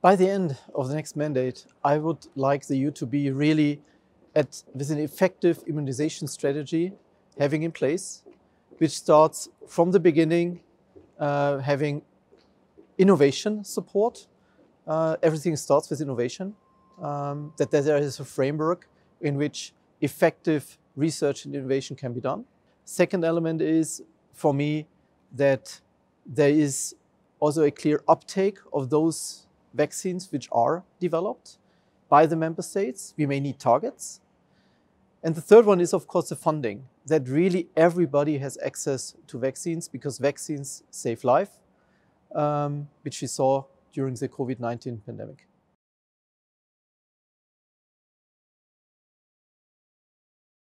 By the end of the next mandate, I would like the EU to be really at, with an effective immunization strategy having in place, which starts from the beginning, uh, having innovation support. Uh, everything starts with innovation, um, that there is a framework in which effective research and innovation can be done. Second element is, for me, that there is also a clear uptake of those vaccines which are developed by the member states. We may need targets. And the third one is, of course, the funding, that really everybody has access to vaccines because vaccines save life, um, which we saw during the COVID 19 pandemic.